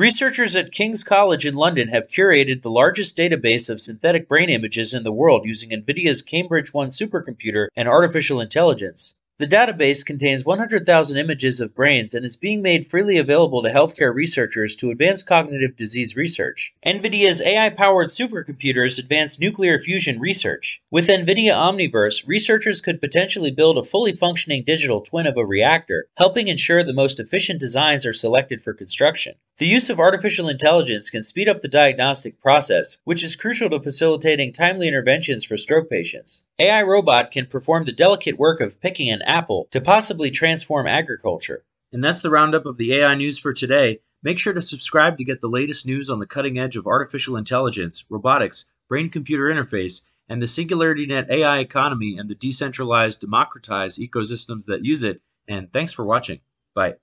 Researchers at King's College in London have curated the largest database of synthetic brain images in the world using NVIDIA's Cambridge 1 supercomputer and artificial intelligence. The database contains 100,000 images of brains and is being made freely available to healthcare researchers to advance cognitive disease research. NVIDIA's AI powered supercomputers advance nuclear fusion research. With NVIDIA Omniverse, researchers could potentially build a fully functioning digital twin of a reactor, helping ensure the most efficient designs are selected for construction. The use of artificial intelligence can speed up the diagnostic process, which is crucial to facilitating timely interventions for stroke patients. AI Robot can perform the delicate work of picking an apple to possibly transform agriculture. And that's the roundup of the AI news for today. Make sure to subscribe to get the latest news on the cutting edge of artificial intelligence, robotics, brain computer interface, and the SingularityNet AI economy and the decentralized, democratized ecosystems that use it. And thanks for watching. Bye.